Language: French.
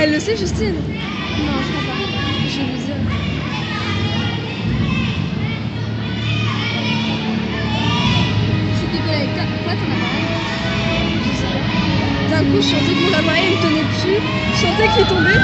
Elle le sait, Justine? Non, je crois pas. Je vais lui dire. C'était collé avec toi. Quoi, ton appareil Je sais pas. D'un coup, je sentais que mon appareil me tenait dessus. Je sentais qu'il tombait.